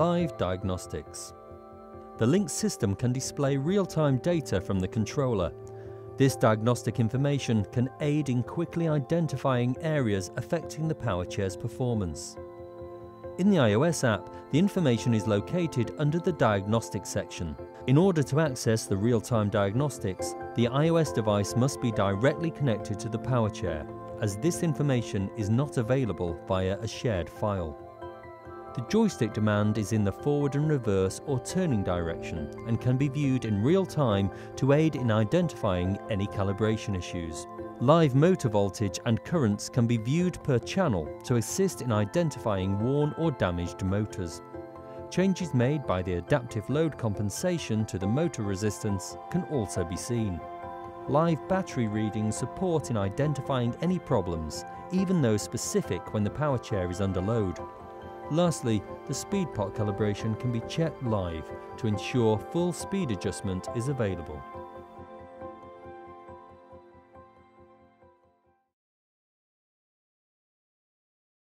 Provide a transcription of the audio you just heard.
Live Diagnostics. The LiNX system can display real-time data from the controller. This diagnostic information can aid in quickly identifying areas affecting the power chair's performance. In the iOS app, the information is located under the Diagnostics section. In order to access the real-time diagnostics, the iOS device must be directly connected to the power chair, as this information is not available via a shared file. The joystick demand is in the forward and reverse or turning direction and can be viewed in real time to aid in identifying any calibration issues. Live motor voltage and currents can be viewed per channel to assist in identifying worn or damaged motors. Changes made by the adaptive load compensation to the motor resistance can also be seen. Live battery readings support in identifying any problems, even those specific when the power chair is under load. Lastly, the speed pot calibration can be checked live to ensure full speed adjustment is available.